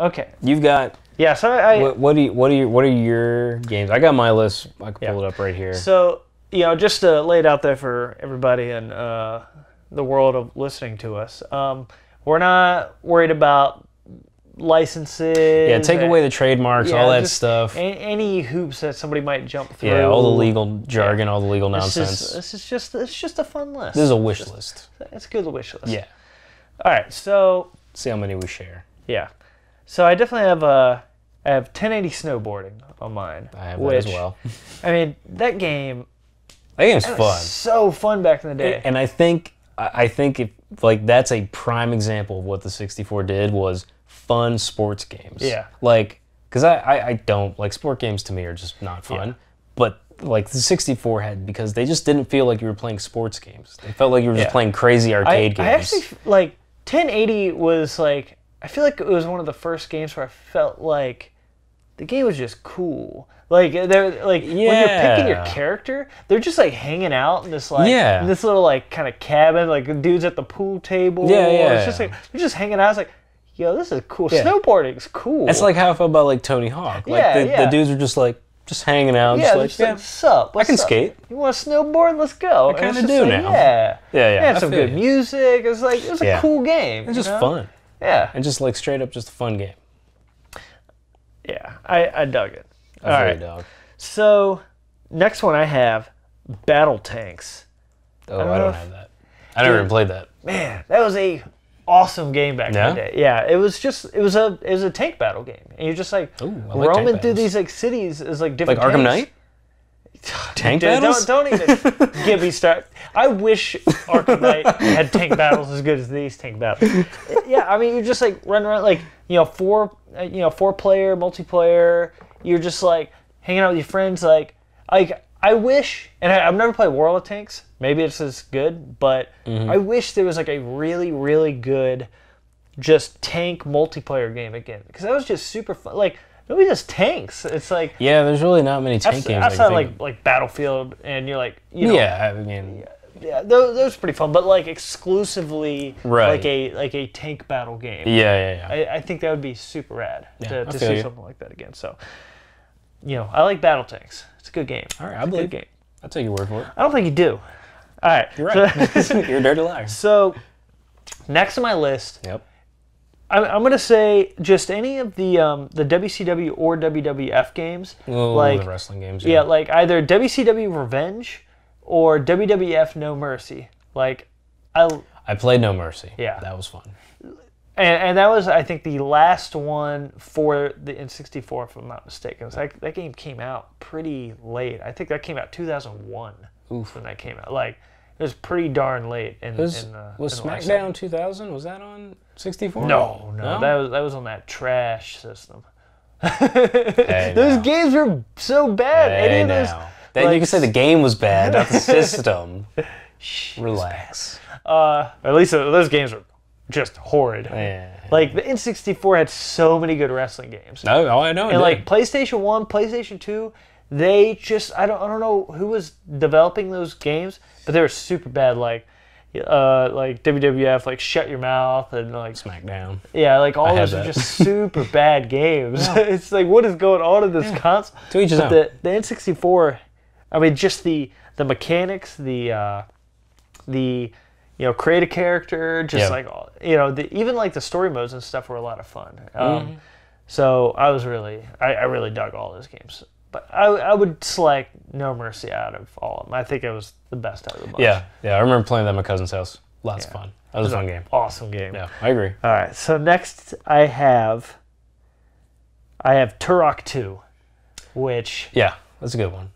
Okay. you've got Yeah. So I, what, what do you what are you what are your games? I got my list. I can Yeah. pull it up right here. So, you know, just to lay it out there for everybody and uh, the world of listening to us, um, we're not worried about licenses. yeah, take away the trademarks, all that stuff. any hoops that somebody might jump through. Yeah, all the legal jargon, all the legal This nonsense. is, this is just it's just a fun list. this is a wish list. it's a good wish list. Yeah. All right. So See how many we share. yeah, so I definitely have a I have 1080 snowboarding on mine. I have which, that as well. I mean, that game I think it's was fun. so fun back in the day. And I think I think if like that's a prime example of what the 64 did was fun sports games. Yeah. Like, cause I, I I don't like sport games to me are just not fun. Yeah. But like the 64 had because they just didn't feel like you were playing sports games. They felt like you were just playing crazy arcade I games. I actually like 1080 was like I feel like it was one of the first games where I felt like the game was just cool. Like they're like when you're picking your character, they're just like hanging out in this like Yeah. in this little like kind of cabin, like the dudes at the pool table. Yeah, yeah. It's just like they're just hanging out. It's like, yo, this is cool. Yeah. Snowboarding's cool. It's like how I felt about like Tony Hawk. Like Yeah, the, yeah. the dudes are just like just hanging out. yeah, just like, yeah. like, sup? What's can up? skate. You want to snowboard? Let's go. I kinda do now. Yeah, Yeah, yeah, And I some good you. music. It's like it was a Yeah. cool game. It's just know? fun. Yeah, And just like straight up just a fun game. yeah. I I dug it. I All you, dog. So next one I have BattleTanx. Oh, don't I don't if- have that. I never Dude. even played that. Man, that was a awesome game back Yeah? in the day. Yeah, it was just it was a it was a tank battle game, and you're just like Ooh, like roaming through these like cities as like different Like different Arkham tanks. Knight? Tank Dude, battles? Don't, don't even get me started. I wish Arkham Knight had tank battles as good as these tank battles. Yeah, I mean, you're just like running around, like you know, four, uh, you know, four player multiplayer. You're just like hanging out with your friends. Like, like I wish, and I, I've never played World of Tanks. Maybe it's as good, but Mm-hmm. I wish there was like a really, really good, just tank multiplayer game again because that was just super fun. Like. Nobody just tanks. It's like Yeah, there's really not many tank games. Outside can like like Battlefield, and you're like, you know, yeah, I mean, yeah, those, those are pretty fun, but like exclusively Right. like a like a tank battle game. yeah, yeah, yeah. I, I think that would be super rad Yeah, to, to see you. something like that again. So, you know, I like BattleTanx. It's a good game. All right, I It's a believe good game. I'll take your word for it. I don't think you do. All right, You're right. So, You're a dirty liar. so next on my list, Yep. I'm, I'm gonna say just any of the um, the WCW or WWF games. Oh, like the wrestling games. Yeah, like either WCW Revenge or WWF No Mercy. Like, I I played No Mercy. Yeah. That was fun. and, and that was I think the last one for the N64, if I'm not mistaken. That game came out pretty late. I think that came out 2001. Oof. When that came out, like it was pretty darn late. In, Was, in, uh, was in the SmackDown 2000? Was that on 64? cycle. No, no, that was that was on that trash system. Hey, those now. games were so bad. Any of those, now. That, like, you can say the game was bad, not the system. Relax. uh, at least those games were just horrid. Yeah. Like the N64 had so many good wrestling games. No, oh, I know. it And did. like PlayStation 1, PlayStation 2, they just I don't I don't know who was developing those games, but they were super bad like uh like WWF like Shut Your Mouth and like SmackDown. yeah, like all I those are just super bad games. it's like what is going on in this console? To each his own. the the N64 I mean just the the mechanics, the uh the you know, create a character, just Yeah. like all- you know, the, even like the story modes and stuff were a lot of fun. Um, Mm-hmm. So I was really, I, I really dug all those games. But I, I would select No Mercy out of all of them. I think it was the best out of the bunch. Yeah, yeah. I remember playing that at my cousin's house. Lots of Yeah. fun. That was a fun game. awesome game. Yeah, I agree. All right, so next I have, I have Turok Two, which Yeah, that's a good one.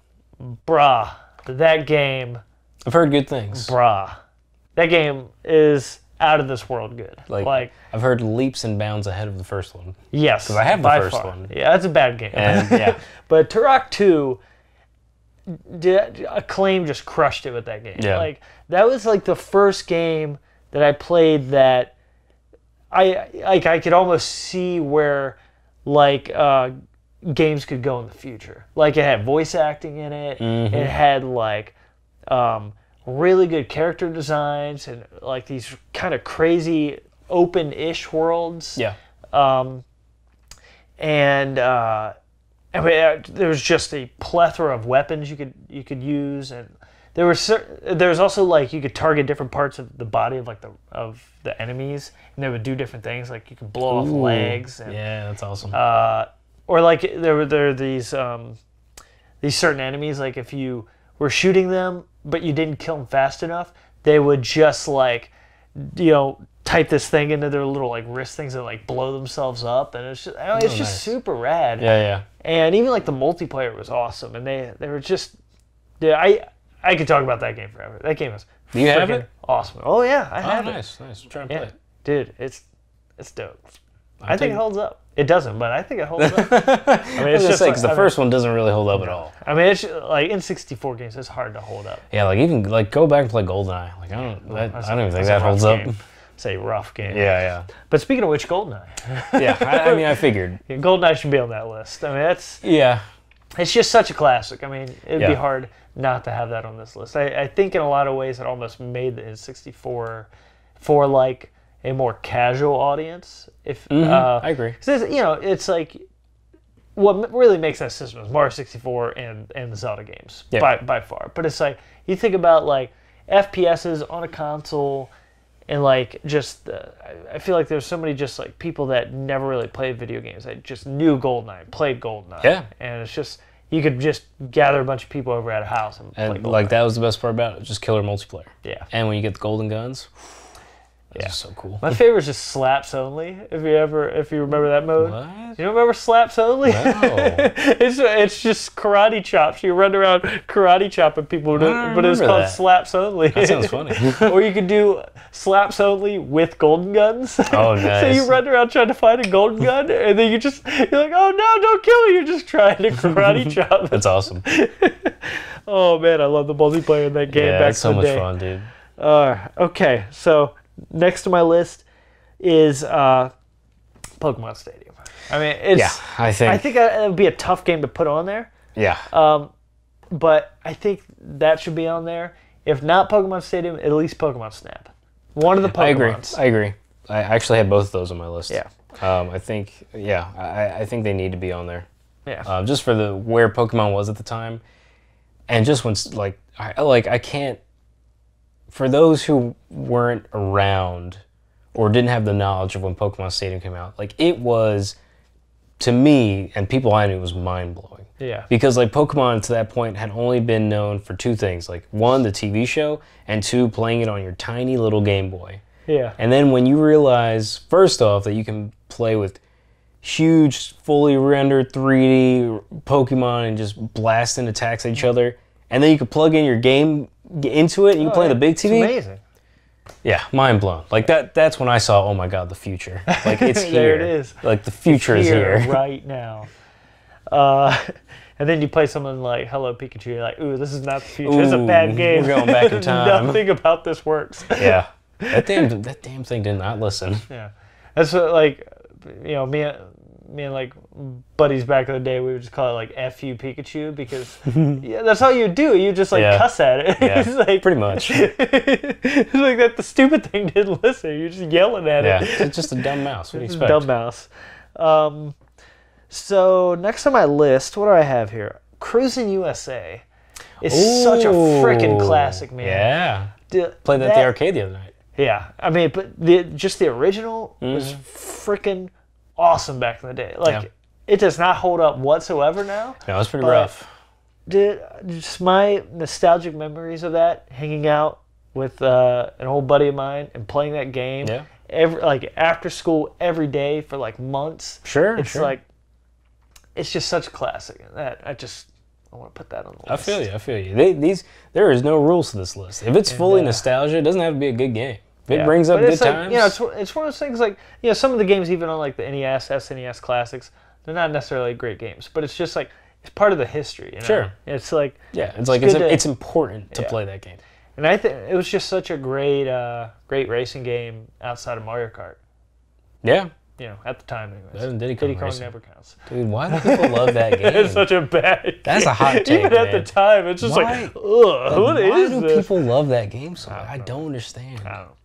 brah, that game, I've heard good things. brah, that game is out of this world good. Like, like I've heard leaps and bounds ahead of the first one. Yes, 'Cause I have the first far. one. Yeah, that's a bad game. And yeah, but Turok Two, did, Acclaim just crushed it with that game. Yeah. Like that was like the first game that I played that I like I could almost see where like uh, games could go in the future. Like it had voice acting in it. Mm-hmm. It had like um, really good character designs and like these kind of crazy open-ish worlds yeah. um, and uh, I mean, uh, there was just a plethora of weapons you could you could use, and there were cer- there was also like you could target different parts of the body of like the of the enemies, and they would do different things. Like you could blow off legs, and Yeah, that's awesome. uh, or like there were there are these um, these certain enemies. Like if you were shooting them, but you didn't kill them fast enough, they would just like you know type this thing into their little like wrist things and like blow themselves up, and it's just know, it's Oh, just nice. super rad. yeah, yeah. And even like the multiplayer was awesome, and they they were just yeah I I could talk about that game forever. That game was you have it? awesome. Oh yeah, I Oh, have it. nice, nice. Try and Yeah, play. it. dude, it's it's dope. I, take think it holds up. It doesn't, but I think it holds up. I mean, it's gonna just say like, because the I mean- first one doesn't really hold up at all. I mean, it's like in 64 games, it's hard to hold up. Yeah, like even like go back and play GoldenEye. Like I don't, that, That's- I don't even think that holds rough up. game. It's a rough game. Yeah, yeah. But speaking of which, GoldenEye. yeah, yeah. I, I mean, I figured. Yeah, GoldenEye should be on that list. I mean, that's Yeah, it's just such a classic. I mean, it'd be hard not to have that on this list. I, I think in a lot of ways it almost made the N64 for like a more casual audience. If uh, Mm-hmm. I agree, it's, you know, it's like what really makes that system is Mario 64 and and the Zelda games Yeah. by by far. But it's like you think about like FPSs on a console. And like just, uh, I- feel like there's so many just like people that never really played video games that just knew GoldenEye, played GoldenEye. Yeah. And it's just you could just gather a bunch of people over at a house and, and like that was the best part about it. Just killer multiplayer. Yeah. And when you get the golden guns, Yeah. Yeah, so cool. My favorite is just slaps only. If you ever, if you remember that mode. What? You don't remember slaps only? No. it's it's just karate chops. You run around karate chopping people, but, but it's called that. slaps only. That sounds funny. or you could do slaps only with golden guns. Oh, nice. so you run around trying to find a golden gun, and then you just you're like, oh no, don't kill me! You're just trying to karate chop. That's awesome. oh man, I love the multiplayer in that game. Yeah, back it's so much day. fun, dude. Uh, okay, so next to my list is uh, Pokemon Stadium. I mean, it's. Yeah, I think. I think it would be a tough game to put on there, yeah, um, but I think that should be on there. If not Pokemon Stadium, at least Pokemon Snap. One of the Pokemons. I agree. I agree. I actually had both of those on my list. Yeah. Um, I think. Yeah, I, I think they need to be on there. yeah. um, just for the where Pokemon was at the time, and just when like I like I can't. For those who weren't around or didn't have the knowledge of when Pokemon Stadium came out, like it was, to me and people I knew, was mind blowing. yeah. Because like Pokemon to that point had only been known for two things, like one the TV show, and two playing it on your tiny little Game Boy. Yeah. And then when you realize, first off, that you can play with huge, fully rendered 3D Pokemon and just blast into attacks at each other, and then you can plug in your game g- into it and you can play the big It's TV. amazing. Yeah, mind blown. Like that. That's when I saw, oh my god, the future. Like it's here. There it is. Like the future is Here, here. right now. Uh, and then you play something like Hello Pikachu. You're like, ooh, this is not the future. It's a bad game. we're going back in time. Nothing about this works. yeah. That damn. That damn thing did not listen. Yeah, that's what like you know me me and like buddies back in the day we would just call it like "fu Pikachu" because yeah, that's all you do. You just like Yeah. cuss at it. Yeah, it's like pretty much. it's like that. The stupid thing didn't listen. You're just yelling at Yeah, it. it's just a dumb mouse. What do you expect? dumb mouse. Um, so next on my list, what do I have here? Cruis'n USA is such a freaking Ooh, classic, man. Yeah. D- Played that at the arcade the other night. Yeah, I mean, but the just the original was Mm-hmm. freaking awesome back in the day. Like, Yeah. it does not hold up whatsoever now. No, it's pretty rough. Did just my nostalgic memories of that, hanging out with uh, an old buddy of mine and playing that game. Yeah. Every like after school every day for like months. Sure, It's sure. like, it's just such a classic. And that I just I want to put that on the I feel you. I feel you. They, these there is no rules to this list. If it's fully uh, nostalgia, it doesn't have to be a good game. If it Yeah. brings up But good it's like, times. You know, it's, it's one of those things like, you know, some of the games, even on like the E NES, SNES classics, they're not necessarily great games, but it's just like, it's part of the history. You know? Sure. It's like, yeah, it's like it's, good to- it's important to Yeah. play that game. and I think it was just such a great, uh, great racing game outside of Mario Kart. Yeah, You know, at the time, anyways. Better Diddy Kong Diddy Kong Racing. never counts. dude. Why do people love that game? It's such a bad. That's a hot take, Even at the time, it's just Why- like, ugh, what Why is do this? people love that game so much? I don't understand. I don't know.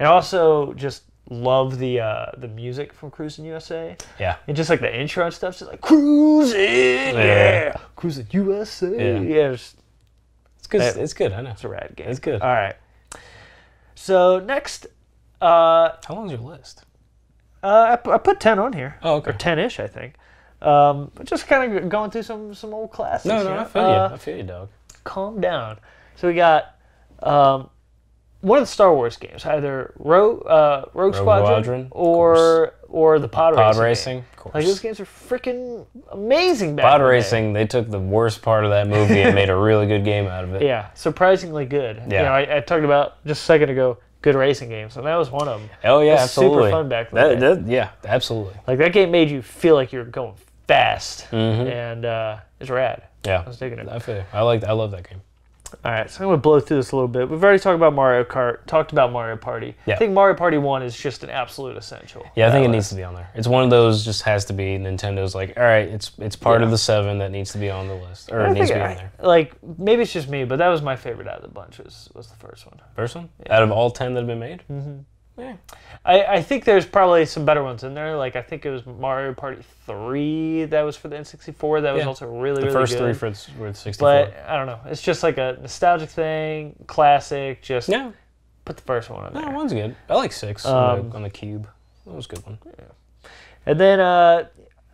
And also just love the uh, the music from Cruis'n USA. Yeah. And just like the intro and stuff, just like cruising, yeah, cruising USA, Yeah. yeah, it's, It's good. That- it's good. I know. it's a rad game. It's good. All right. So next, uh, How long's your list? uh, I, I put ten on here. Oh, okay. Or ten-ish, I think. Um, just kind of going through some some old classics. No, you no, know? I feel Uh, you. I feel you, dog. calm down. So we got um, one of the Star Wars games, either Rogue, uh, Rogue, Squadron, Squadron, or or the Pod, Pod Racing. racing, game. of course. Like those games are freaking amazing. Back Pod in the day. racing. They took the worst part of that movie and made a really good game out of it. Yeah, surprisingly good. You Yeah. know, I, I talked about just a second ago good racing games, and that was one of them. Oh yeah, was super fun back then. That, that, yeah, absolutely. Like that game made you feel like you were going fast, Mhm. and uh, it's rad. Yeah, I was digging it. I feel. I like. I love that game. All right, so I'm gonna blow through this a little bit. We've already talked about Mario Kart, talked about Mario Party. Yeah. I think Mario Party One is just an absolute essential. Yeah, I think it needs to be on there. It's one of those just has to be. Nintendo's like, all right, it's it's part Yeah. of the seven that needs to be on the list, or it needs to be on there. Like maybe it's just me, but that was my favorite out of the bunch. Was was the first one. First one out of all ten that have been made. Mm-hmm. Yeah. I, I think there's probably some better ones in there. Like I think it was Mario Party Three that was for the N64. That was Yeah. also really The really first good. three for the- were 64. but I don't know. It's just like a nostalgic thing, classic. Just yeah, put the first one on there. no, one's good. I like six on, Um, the, on the cube. That was a good one. Yeah. And then uh,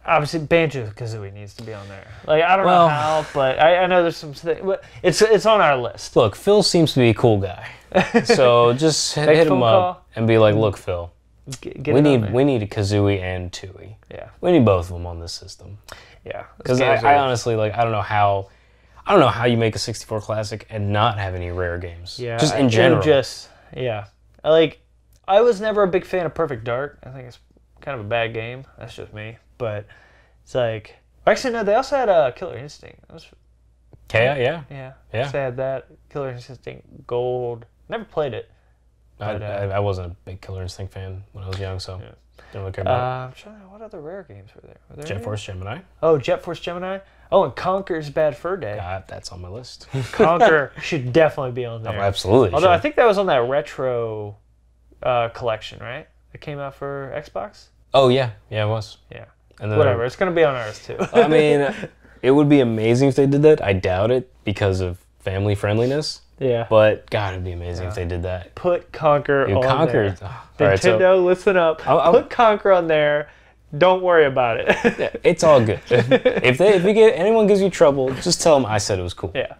obviously Banjo Kazooie needs to be on there. Like I don't Well- know how, but I, I know there's some. Thing, but it's it's on our list. Look, Phil seems to be a cool guy, so just hit, hit him up call. and be like, look, Phil, Get, get we need we need a Kazooie and Tooie. yeah We need both of them on this system. yeah. Because I, I honestly like I don't know how I don't know how you make a 64 classic and not have any rare games. Yeah, just in general. Just yeah, I like. I was never a big fan of Perfect Dark. I think it's kind of a bad game. That's just me. But it's like actually no. They also had a uh, Killer Instinct. That was, yeah, yeah. yeah, Yeah. They had that Killer Instinct Gold. Never played it. I, uh, I, I wasn't a big Killer Instinct fan when I was young, so Yeah. didn't really care Uh, about I'm trying. to- What other rare games were there? Were there. Jet any? Force Gemini. Oh, Jet Force Gemini. Oh, and Conker's Bad Fur Day. God, that's on my list. Conker should definitely be on Oh, there. absolutely. Although I think that was on that retro uh, collection, right? That came out for Xbox. Oh yeah, yeah, it was. Yeah. And then Whatever. It's gonna be on ours too. I mean, it would be amazing if they did that. I doubt it because of family friendliness. yeah. But God, it'd be amazing Yeah. if they did that. Put Conker You on conquered. there. All right, so Nintendo, listen up. I'll- I'll- Put Conker on there. Don't worry about it. it's all good. if they if you get anyone gives you trouble, just tell them I said it was cool. yeah.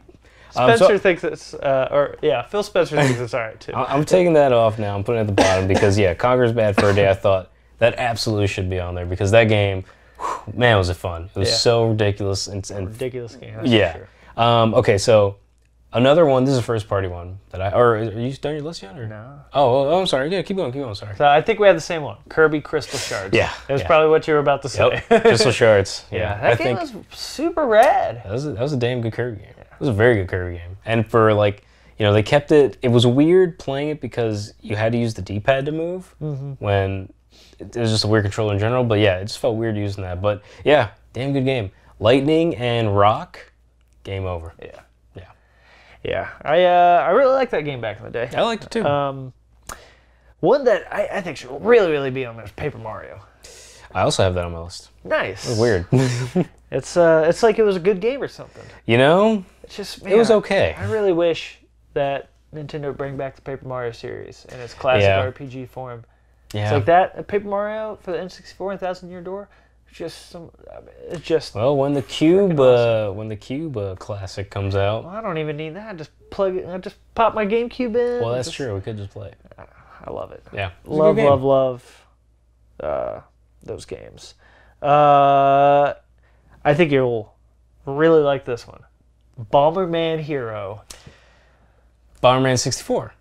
Um, so- Spencer thinks it's, uh, or yeah, Phil Spencer thinks it's alright too. I- I'm taking that off now. I'm putting it at the bottom because yeah, Conker's Bad for a Day. I thought that absolutely should be on there because that game, whew, man, was it fun. It was Yeah. so ridiculous and, and Ridiculous game. that's for yeah. sure. Um, okay, so another one. This is a first party one that I or are you done your list yet? Or? No. Oh, oh, I'm sorry. Yeah, keep going. Keep going. Sorry. So I think we had the same one. Kirby Crystal Shards. Yeah, That was yeah. probably what you were about to say. Yep. Crystal Shards. Yeah, yeah, that I game was super rad. that was a, that was a damn good Kirby game. It was a very good Kirby game, and for like you know they kept it. It was weird playing it because you had to use the D-pad to move Mm-hmm. when it, it was just a weird controller in general. But yeah, it just felt weird using that. But yeah, damn good game. Lightning and Rock, game over. Yeah. Yeah, Yeah. I uh, I really liked that game back in the day. I liked it too. Um, one that I, I think should really, really be on there is Paper Mario. I also have that on my list. Nice. Weird. It's uh, it's like it was a good game or something. you know, It's just it was man, okay. I really wish that Nintendo would bring back the Paper Mario series in its classic Yeah. RPG form. Yeah. It's like that Paper Mario for the N64 and Thousand Year Door. Just some. I mean, It's just. Well, when the Cube, uh, when the Cube uh, Classic comes out, Well, I don't even need that. I just plug it. I just pop my GameCube in. well, that's Just- true. We could just play it. I love it. Yeah, love, love, love uh, those games. Uh, I think you'll really like this one. Bomberman Hero. Bomberman 64.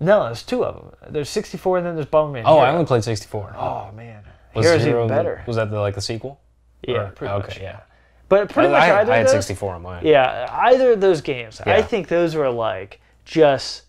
No, there's two of them. There's 64 and then there's Bomberman Oh, Hero. I only played 64. Oh man, Was Hero's Hero even the- better. Was that the, like the sequel? Yeah, Or- pretty okay, much. yeah. But pretty I, much I, either I had those. 64 on mine. Yeah, either of those games. I think those were like just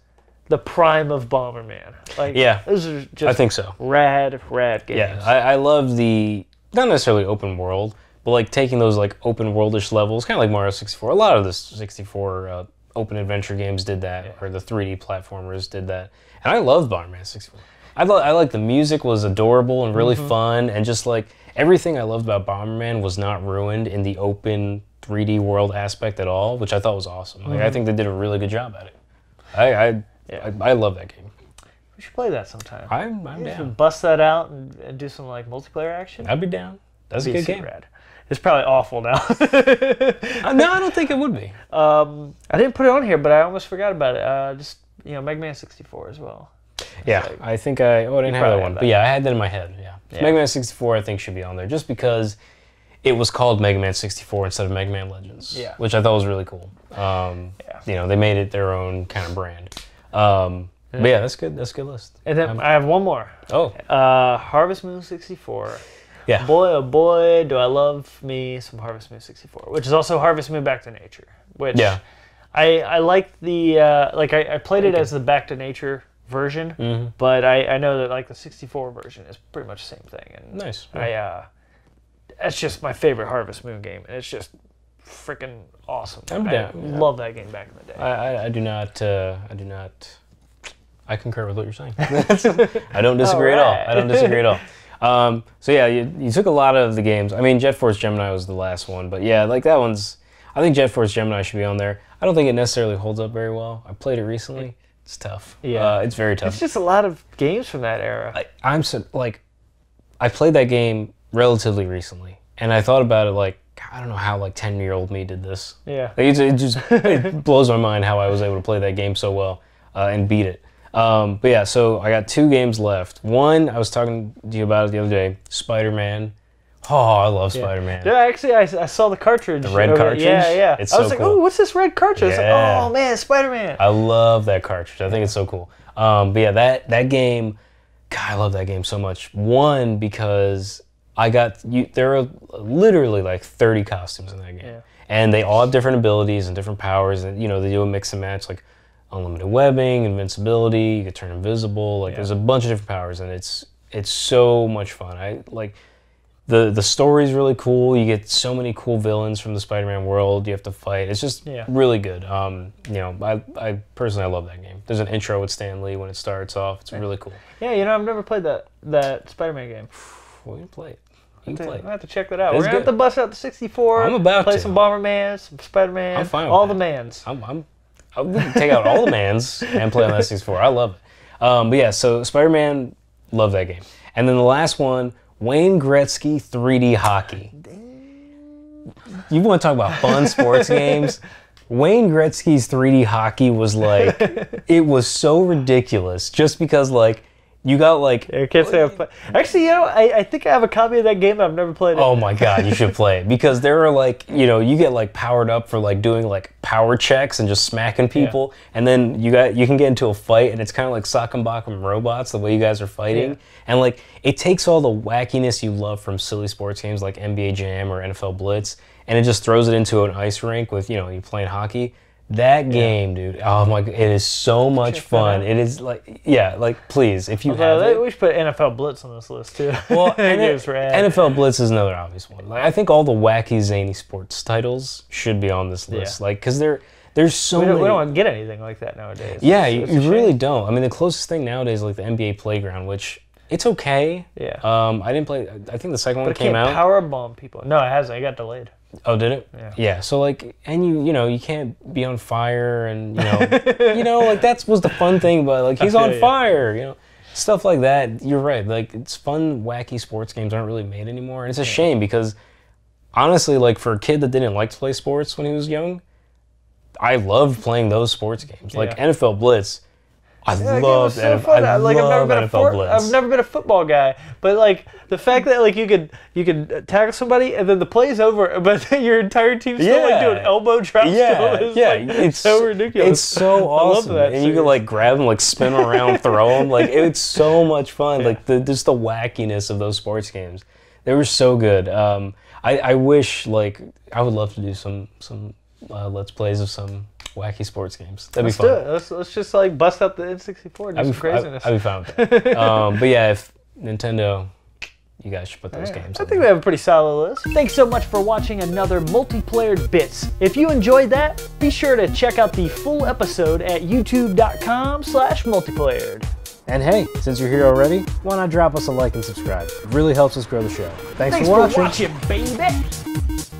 the prime of Bomberman. Like, Yeah. those are just I think so. rad, rad games. Yeah, I, I love the not necessarily open world, but like taking those like open worldish levels, kind of like Mario 64. A lot of the 64 uh, open adventure games did that, or the 3D platformers did that. And I love Bomberman 64. I, lo- I like the music was adorable and Mm-hmm. really fun, and just like everything I loved about Bomberman was not ruined in the open 3D world aspect at all, which I thought was awesome. Like I think they did a really good job at it. I I, Mm-hmm. Yeah. I, I love that game. We should play that sometime. I'm I'm We down. should bust that out and, and do some like multiplayer action. I'd be down. That's a Be good game. rad. It's probably awful now. Uh, no, I don't think it would be. um, I didn't put it on here, but I almost forgot about it. Uh, just you know, Mega Man 64 as well. Yeah, I think I. Oh, I didn't have that one, but that. yeah, I had that in my head. Yeah, Yeah. Mega Man 64, I think should be on there just because it was called Mega Man 64 instead of Mega Man Legends. Yeah. which I thought was really cool. Um, Yeah. you know, they made it their own kind of brand. Um, But yeah, that's good. That's a good list. And then I have one more. Oh, Uh, Harvest Moon 64. Yeah. Boy, oh boy, do I love me some Harvest Moon 64, which is also Harvest Moon Back to Nature. Which Yeah. I I like the uh, like I, I played it as the Back to Nature version, Mm-hmm. but I, I know that like the 64 version is pretty much the same thing. And Nice. I uh, that's just my favorite Harvest Moon game, and it's just freaking awesome. I'm I down. love that game back in the day. I, I, I do not. Uh, I do not. I concur with what you're saying. I don't disagree at all. I don't disagree at all. Um, so yeah, you, you took a lot of the games. I mean, Jet Force Gemini was the last one, but yeah, like that one's. I think Jet Force Gemini should be on there. I don't think it necessarily holds up very well. I played it recently. It's tough. Yeah. uh, it's very tough. it's just a lot of games from that era. I, I'm so like, I played that game relatively recently, and I thought about it like I don't know how like ten year old me did this. yeah. Like, it's, it just it blows my mind how I was able to play that game so well uh, and beat it. Um, but yeah, so I got two games left. One, I was talking to you about it the other day, Spider Man. Oh, I love Spider Man. Yeah, actually, I, I saw the cartridge. The red cartridge? Yeah, yeah. It's I was so like, cool. oh, what's this red cartridge? Yeah. like, oh man, Spider Man. I love that cartridge. I think it's so cool. Um, but yeah, that that game, God, I love that game so much. One because I got you. There are literally like 30 costumes in that game, Yeah. and they all have different abilities and different powers. And you know they do a mix and match like unlimited webbing, invincibility. You can turn invisible. Like there's a bunch of different powers, and it's it's so much fun. I like the the story's really cool. You get so many cool villains from the Spider-Man world. You have to fight. It's just Yeah. really good. Um, you know, I, I personally I love that game. There's an intro with Stan Lee when it starts off. It's really cool. Yeah, you know, I've never played that that Spider Man game. You can play it. You can play I have to check that out. It's We're gonna have to bust out the 64. I'm about to play to. some Bomberman, some Spider Man. I'm fine with all the mans. I'm, I'm I would take out all the mans and play on that 64. I love it. Um, but yeah, so Spider-Man, love that game. And then the last one, Wayne Gretzky 3D hockey. You want to talk about fun sports games? Wayne Gretzky's 3D hockey was like, it was so ridiculous just because like you got like I can't say I've played. Actually, you know, I, I think I have a copy of that game. I've never played it. Oh my god, you should play it because there are like you know you get like powered up for like doing like power checks and just smacking people, and then you got you can get into a fight and it's kind of like sock and Bachman robots the way you guys are fighting, Yeah. and like it takes all the wackiness you love from silly sports games like NBA Jam or NFL Blitz, and it just throws it into an ice rink with you know you playing hockey. That game, dude. Oh my! It is so much Check fun. it is like, yeah, like please, if you Uh, have it, we should put NFL Blitz on this list too. well, and it- rad. NFL Blitz is another obvious one. Like, I think all the wacky zany sports titles should be on this list. Yeah. Like, because there, there's so we, don't, many. we don't get anything like that nowadays. yeah, It's- you, it's you really don't. I mean, the closest thing nowadays like the NBA Playground, which it's okay. Yeah. Um, I didn't play. I think the second one but it came can't out. power bomb people. No, it hasn't. It got delayed. Oh, did it? Yeah. Yeah. So like, and you, you know, you can't be on fire, and you know, you know, like that was the fun thing. But like, he's on fire, you know, stuff like that. You're right. Like, it's fun, wacky sports games aren't really made anymore, and it's a shame because honestly, like for a kid that didn't like to play sports when he was young, I loved playing those sports games. Like Yeah. NFL Blitz, I Yeah, loved. so NF fun. I like I've never love been a NFL for- Blitz. I've never been a football guy, but like the fact that like you could you could tackle somebody and then the play's over, but your entire team's still like doing elbow drops. Yeah, still. It's, yeah, like, it's so ridiculous. It's so I love awesome, that and you can like grab them, like spin around, throw them. Like it's so much fun. Like the just the wackiness of those sports games, they were so good. Um, I, I wish like I would love to do some some uh, let's plays of some wacky sports games. That'd Let's be do it. Let's, let's just like bust out the N64 and do I'd some be, craziness. I'd, I'd be fine with that. um, but yeah, if Nintendo, you guys should put those Yeah, games. I in think we have a pretty solid list. Thanks so much for watching another Multiplayered BITS. If you enjoyed that, be sure to check out the full episode at youtube.com slash multiplayered. And hey, since you're here already, why not drop us a like and subscribe? It really helps us grow the show. Thanks, Thanks for for watching. watching, baby.